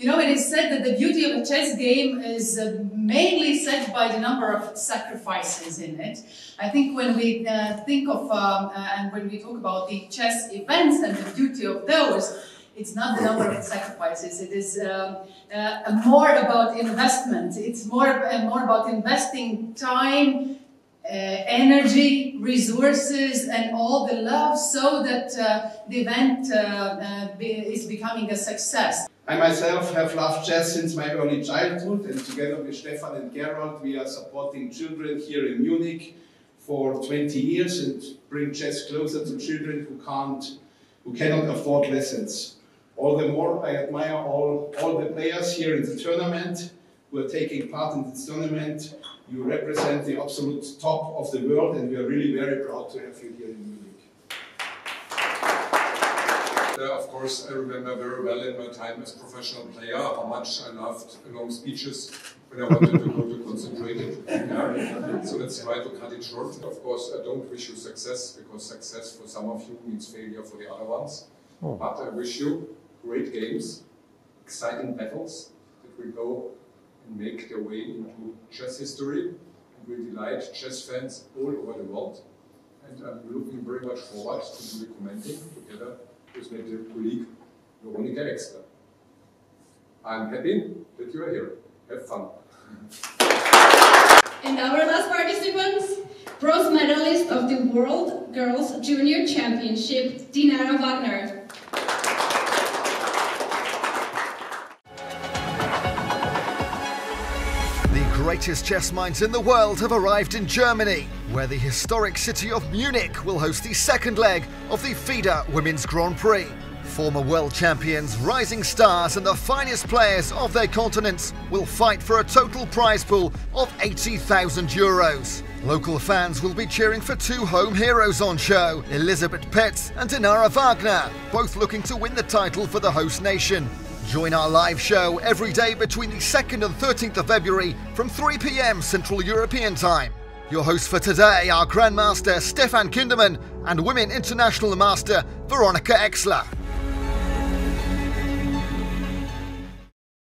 You know, it is said that the beauty of a chess game is uh, mainly set by the number of sacrifices in it. I think when we uh, think of, um, uh, and when we talk about the chess events and the beauty of those, it's not the number of sacrifices. It is um, uh, more about investment. It's more, uh, more about investing time, energy, resources, and all the love so that uh, the event uh, uh, is becoming a success. I myself have loved chess since my early childhood and together with Stefan and Gerold we are supporting children here in Munich for 20 years and bring chess closer to children who can't, who cannot afford lessons. All the more I admire all, all the players here in the tournament who are taking part in this tournament. You represent the absolute top of the world and we are really very proud to have you here in Munich. Uh, of course, I remember very well in my time as professional player how much I loved long speeches when I wanted to go to concentrated. Yeah. So let's try to cut it short. Of course, I don't wish you success because success for some of you means failure for the other ones. Oh. But I wish you great games, exciting battles that will go and make their way into chess history and will delight chess fans all over the world. And I'm looking very much forward to commenting together with my dear colleague Veronika Exler. I'm happy that you are here. Have fun. And our last participants, bronze medalist of the World Girls Junior Championship, Dinara Wagner. Greatest chess minds in the world have arrived in Germany, where the historic city of Munich will host the second leg of the FIDE Women's Grand Prix. Former world champions, rising stars, and the finest players of their continents will fight for a total prize pool of 80,000 euros. Local fans will be cheering for two home heroes on show, Elisabeth Pähtz and Dinara Wagner, both looking to win the title for the host nation. Join our live show every day between the 2nd and 13th of February from 3 pm Central European Time. Your hosts for today are Grandmaster Stefan Kindermann and Women International Master Veronika Exler.